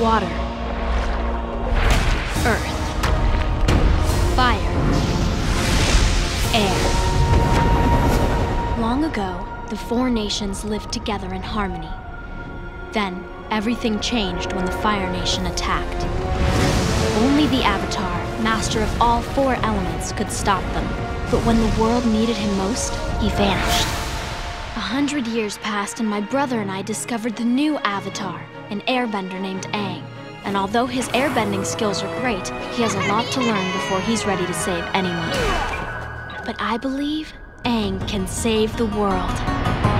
water, earth, fire, air. Long ago, the four nations lived together in harmony. Then, everything changed when the Fire Nation attacked. Only the Avatar, master of all four elements, could stop them. But when the world needed him most, he vanished. A hundred years passed, and my brother and I discovered the new Avatar, an airbender named Aang. And although his airbending skills are great, he has a lot to learn before he's ready to save anyone. But I believe Aang can save the world.